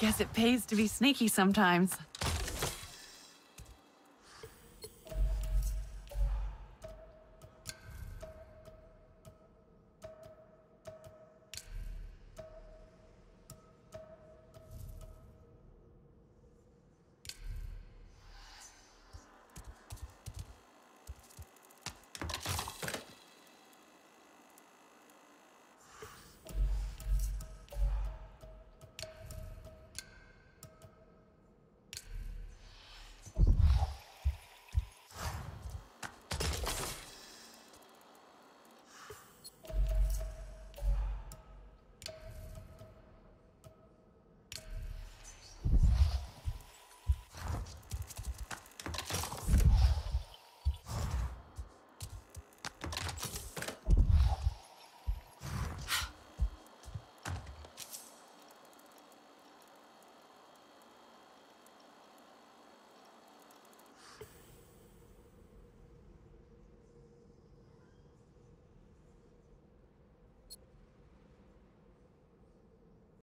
Guess it pays to be sneaky sometimes.